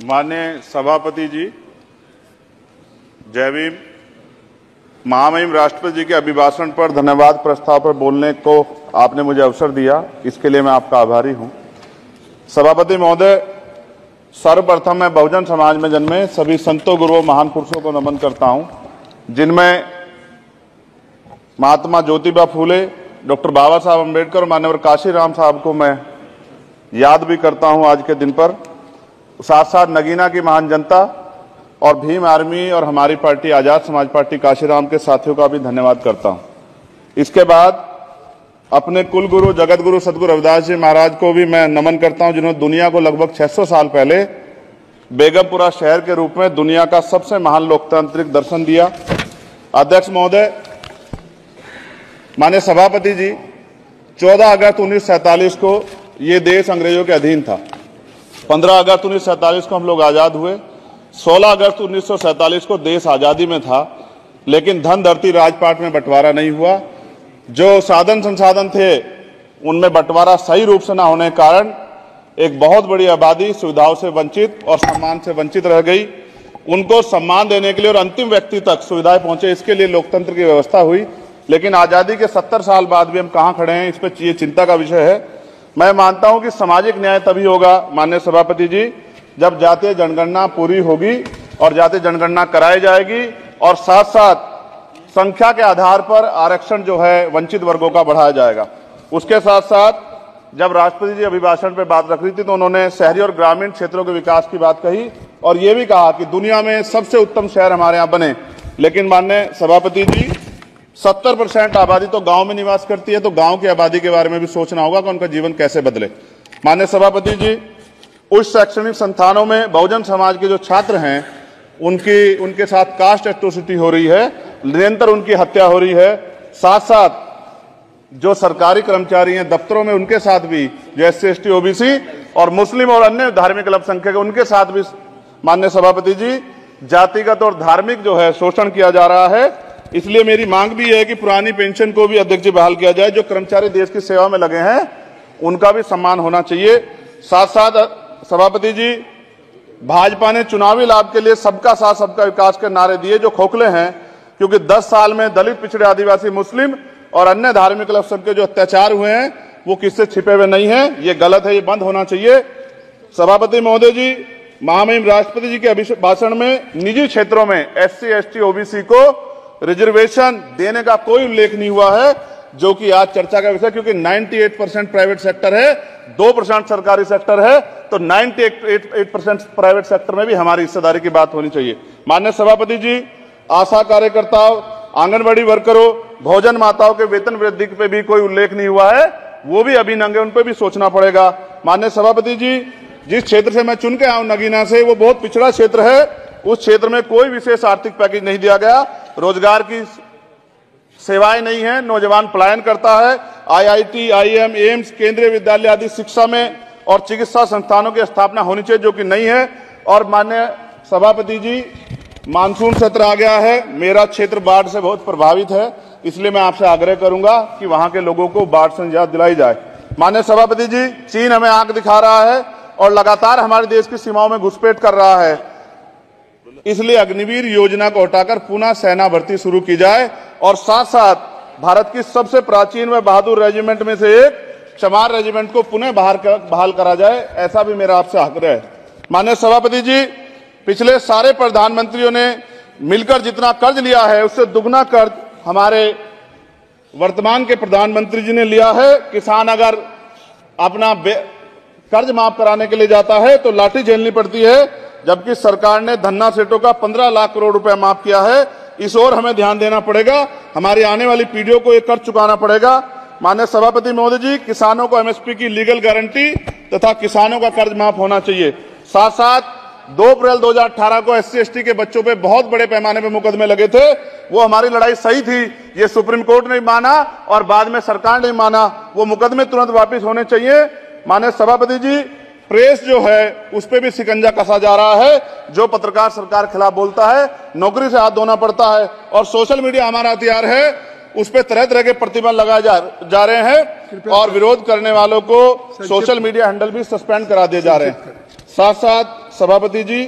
माननीय सभापति जी जय भीम महामहिम राष्ट्रपति जी के अभिभाषण पर धन्यवाद प्रस्ताव पर बोलने को आपने मुझे अवसर दिया। इसके लिए मैं आपका आभारी हूँ। सभापति महोदय, सर्वप्रथम मैं बहुजन समाज में जन्मे सभी संतों, गुरुओं, महान पुरुषों को नमन करता हूँ, जिनमें महात्मा ज्योतिबा फूले, डॉक्टर बाबा साहब अंबेडकर और मान्यवर काशीराम साहब को मैं याद भी करता हूँ आज के दिन पर। साथ साथ नगीना की महान जनता और भीम आर्मी और हमारी पार्टी, आज़ाद समाज पार्टी काशीराम के साथियों का भी धन्यवाद करता हूँ। इसके बाद अपने कुल गुरु जगत गुरु सदगुरु रविदास जी महाराज को भी मैं नमन करता हूँ, जिन्होंने दुनिया को लगभग 600 साल पहले बेगमपुरा शहर के रूप में दुनिया का सबसे महान लोकतांत्रिक दर्शन दिया। अध्यक्ष महोदय मान्य सभापति जी 14 अगस्त उन्नीस सौ सैंतालीस को ये देश अंग्रेज़ों के अधीन था। 15 अगस्त उन्नीस सौ सैंतालीस को हम लोग आज़ाद हुए। 16 अगस्त उन्नीस सौ सैंतालीस को देश आज़ादी में था, लेकिन धन धरती राजपाट में बंटवारा नहीं हुआ। जो साधन संसाधन थे, उनमें बंटवारा सही रूप से ना होने के कारण एक बहुत बड़ी आबादी सुविधाओं से वंचित और सम्मान से वंचित रह गई। उनको सम्मान देने के लिए और अंतिम व्यक्ति तक सुविधाएँ पहुँचे, इसके लिए लोकतंत्र की व्यवस्था हुई। लेकिन आज़ादी के 70 साल बाद भी हम कहाँ खड़े हैं, इस पर ये चिंता का विषय है। मैं मानता हूँ कि सामाजिक न्याय तभी होगा, माननीय सभापति जी, जब जातीय जनगणना पूरी होगी और जातीय जनगणना कराई जाएगी और साथ साथ संख्या के आधार पर आरक्षण जो है वंचित वर्गों का बढ़ाया जाएगा। उसके साथ साथ जब राष्ट्रपति जी अभिभाषण पर बात रख रही थी तो उन्होंने शहरी और ग्रामीण क्षेत्रों के विकास की बात कही और ये भी कहा कि दुनिया में सबसे उत्तम शहर हमारे यहाँ बने। लेकिन माननीय सभापति जी सत्तर परसेंट आबादी तो गाँव में निवास करती है तो गाँव की आबादी के बारे में भी सोचना होगा कि उनका जीवन कैसे बदले। मान्य सभापति जी उच्च शैक्षणिक संस्थानों में बहुजन समाज के जो छात्र हैं, उनकी, उनके साथ कास्ट एट्रोसिटी हो रही है, निरंतर उनकी हत्या हो रही है साथ साथ जो सरकारी कर्मचारी हैं दफ्तरों में उनके साथ भी, जो एस सी ओबीसी और मुस्लिम और अन्य धार्मिक अल्पसंख्यक उनके साथ भी मान्य सभापति जी, जातिगत और धार्मिक जो है, शोषण किया जा रहा है। इसलिए मेरी मांग भी है कि पुरानी पेंशन को भी अध्यक्ष जी बहाल किया जाए। जो कर्मचारी देश की सेवा में लगे हैं, उनका भी सम्मान होना चाहिए। साथ साथ सभापति जी, भाजपा ने चुनावी लाभ के लिए सबका साथ, सबका विकास के नारे दिए, जो खोखले हैं, क्योंकि 10 साल में दलित, पिछड़े आदिवासी, मुस्लिम और अन्य धार्मिक अल्पसंख्यक के जो अत्याचार हुए हैं, वो किससे छिपे हुए नहीं है? ये गलत है, ये बंद होना चाहिए। सभापति महोदय जी, महामहिम राष्ट्रपति जी के भाषण में निजी क्षेत्रों में एस सी ओबीसी को रिजर्वेशन देने का कोई उल्लेख नहीं हुआ है, जो कि आज चर्चा का विषय, क्योंकि 98 परसेंट प्राइवेट सेक्टर है, दो परसेंट सरकारी सेक्टर है तो 98 परसेंट प्राइवेट सेक्टर में भी हमारी हिस्सेदारी की बात होनी चाहिए। मान्य सभापति जी, आशा कार्यकर्ताओं, आंगनबाड़ी वर्करों, भोजन माताओं के वेतन वृद्धि पे भी कोई उल्लेख नहीं हुआ है, वो भी अभी नंगे, उन पर भी सोचना पड़ेगा। मान्य सभापति जी, जिस क्षेत्र से मैं चुन के आऊँ, नगीना से, वो बहुत पिछड़ा क्षेत्र है, उस क्षेत्र में कोई विशेष आर्थिक पैकेज नहीं दिया गया। रोज़गार की सेवाएँ नहीं है नौजवान पलायन करता है। आईआईटी, आईएम, एम्स केंद्रीय विद्यालय आदि शिक्षा में और चिकित्सा संस्थानों की स्थापना होनी चाहिए जो कि नहीं है। और मान्य सभापति जी मानसून सत्र आ गया है। मेरा क्षेत्र बाढ़ से बहुत प्रभावित है इसलिए मैं आपसे आग्रह करूँगा कि वहाँ के लोगों को बाढ़ से निजात दिलाई जाए। मान्य सभापति जी चीन हमें आँख दिखा रहा है और लगातार हमारे देश की सीमाओं में घुसपैठ कर रहा है। इसलिए अग्निवीर योजना को हटाकर पुनः सेना भर्ती शुरू की जाए और साथ साथ भारत की सबसे प्राचीन व बहादुर रेजिमेंट में से एक चमार रेजिमेंट को पुनः बहाल कर, बहाल करा जाए ऐसा भी मेरा आपसे आग्रह है। मान्य सभापति जी पिछले सारे प्रधानमंत्रियों ने मिलकर जितना कर्ज लिया है उससे दुगना कर्ज हमारे वर्तमान के प्रधानमंत्री जी ने लिया है। किसान अगर अपना कर्ज माफ़ कराने के लिए जाता है तो लाठी झेलनी पड़ती है। जबकि सरकार ने धन्ना सेठों का 15 लाख करोड़ रुपया माफ़ किया है। इस ओर हमें ध्यान देना पड़ेगा। हमारी आने वाली पीढ़ियों को ये कर्ज चुकाना पड़ेगा। मान्य सभापति महोदय जी, किसानों को एमएसपी की लीगल गारंटी तथा किसानों का कर्ज माफ़ होना चाहिए। साथ साथ दो अप्रैल 2018 को एस सी के बच्चों पे बहुत बड़े पैमाने पे मुकदमे लगे थे। वो हमारी लड़ाई सही थी, ये सुप्रीम कोर्ट ने माना और बाद में सरकार ने माना। वो मुकदमे तुरंत वापस होने चाहिए। मान्य सभापति जी प्रेस जो है उस पर भी सिकंजा कसा जा रहा है जो पत्रकार सरकार खिलाफ बोलता है नौकरी से हाथ धोना पड़ता है और सोशल मीडिया हमारा हथियार है उस पर तरह तरह के प्रतिबंध लगाए जा, जा रहे हैं और विरोध करने वालों को सोशल मीडिया हैंडल भी सस्पेंड करा दिए जा रहे हैं। साथ साथ सभापति जी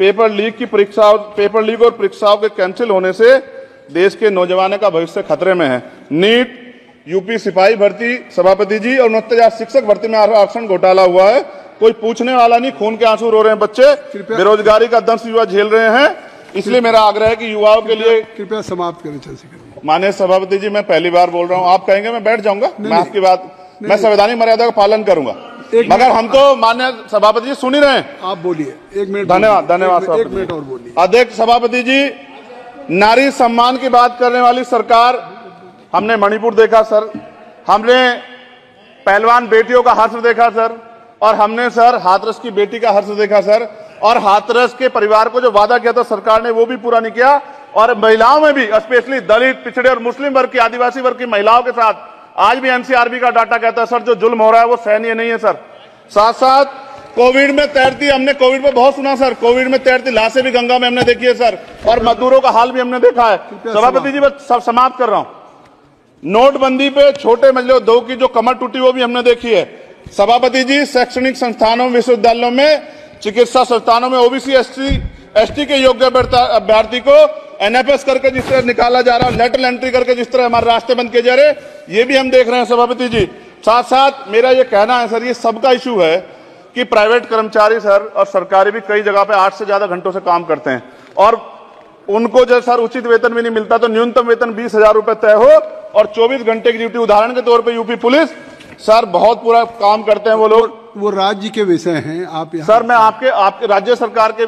पेपर लीक की परीक्षा पेपर लीक और परीक्षाओं के कैंसिल होने से देश के नौजवानों का भविष्य खतरे में है। नीट यूपी सिपाही भर्ती सभापति जी और उनहत्तर शिक्षक भर्ती में आरक्षण घोटाला हुआ है। कोई पूछने वाला नहीं खून के आँसू रो रहे हैं बच्चे। बेरोजगारी का दंश युवा झेल रहे हैं। इसलिए मेरा आग्रह है कि युवाओं के लिए कृपया समाप्त करें चंद्रशेखर माननीय सभापति जी मैं पहली बार बोल रहा हूँ। आप कहेंगे मैं बैठ जाऊँगा। मैं आपकी बात मैं संवैधानिक मर्यादा का पालन करूँगा। मगर हम तो माननीय सभापति जी सुन ही रहे हैं। आप बोलिए। एक मिनट धन्यवाद धन्यवाद एक मिनट और बोलिए। अध्यक्ष सभापति जी नारी सम्मान की बात करने वाली सरकार हमने मणिपुर देखा सर। हमने पहलवान बेटियों का हर्ष देखा सर। और हमने सर हाथरस की बेटी का हर्ष देखा सर। और हाथरस के परिवार को जो वादा किया था सरकार ने वो भी पूरा नहीं किया। और महिलाओं में भी स्पेशली दलित पिछड़े और मुस्लिम वर्ग की आदिवासी वर्ग की महिलाओं के साथ आज भी एनसीआरबी का डाटा कहता है सर जो जुल्म हो रहा है वो सहनीय नहीं है सर। साथ साथ कोविड में तैरती हमने कोविड में बहुत सुना सर। कोविड में तैरती लाशें भी गंगा में हमने देखी है सर। और मजदूरों का हाल भी हमने देखा है। सभापति जी बस सब समाप्त कर रहा हूँ। नोटबंदी पे छोटे मजले दो की जो कमर टूटी वो भी हमने देखी है। सभापति जी, शैक्षणिक संस्थानों, विश्वविद्यालयों में, चिकित्सा संस्थानों में ओबीसी एसटी एसटी के योग्य अभ्यर्था- को एनएफएस करके जिस तरह निकाला जा रहा है लेटर एंट्री करके जिस तरह हमारे रास्ते बंद किए जा रहे ये भी हम देख रहे हैं सभापति जी। साथ साथ मेरा ये कहना है, सर, ये सबका इशू है कि प्राइवेट कर्मचारी, सर, और सरकारी भी कई जगह पे आठ से ज़्यादा घंटों से काम करते हैं। और उनको जब, सर, उचित वेतन भी नहीं मिलता तो न्यूनतम वेतन बीस हज़ार रुपए तय हो और 24 घंटे की ड्यूटी। उदाहरण के तौर पे यूपी पुलिस सर बहुत पूरा काम करते हैं वो लोग। वो राज्य के विषय हैं आप यहाँ सर मैं आपके आपके राज्य सरकार के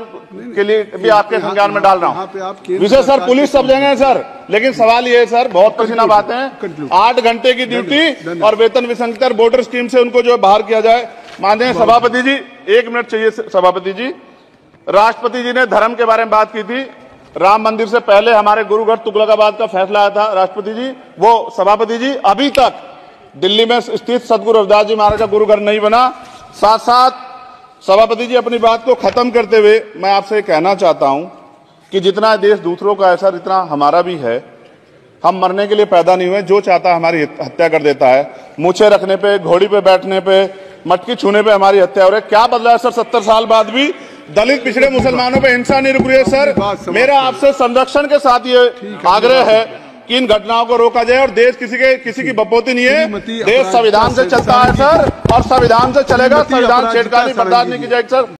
के लिए भी आपके संज्ञान में डाल रहा हूँ। विषय सर पुलिस सब जगह है सर। लेकिन सवाल ये है सर बहुत पसीना बातें हैं। आठ घंटे की ड्यूटी और वेतन विसंगतर बोर्डर स्कीम से उनको जो है बाहर किया जाए। माननीय सभापति जी एक मिनट चाहिए सभापति जी। राष्ट्रपति जी ने धर्म के बारे में बात की थी। राम मंदिर से पहले हमारे गुरुघर तुगलकाबाद का फैसला आया था राष्ट्रपति जी। वो सभापति जी अभी तक दिल्ली में स्थित सदगुरु रविदास जी महाराज का गुरुघर नहीं बना। साथ साथ सभापति जी अपनी बात को खत्म करते हुए मैं आपसे कहना चाहता हूँ कि जितना देश दूसरों का है सर इतना हमारा भी है हम मरने के लिए पैदा नहीं हुए जो चाहता हमारी हत्या कर देता है। मूछे रखने पे घोड़ी पे बैठने पे मटकी छूने पे हमारी हत्या हो रही है। क्या बदला है सर सत्तर साल बाद भी? दलित पिछड़े मुसलमानों पे हिंसा नहीं रुक रही है सर। मेरा आपसे संरक्षण के साथ ये आग्रह है कि इन घटनाओं को रोका जाए और देश किसी के किसी की बपोती नहीं है। देश संविधान से चलता है सर। और संविधान से चलेगा संविधान छेड़खानी बर्दाश्त नहीं की जाएगी सर।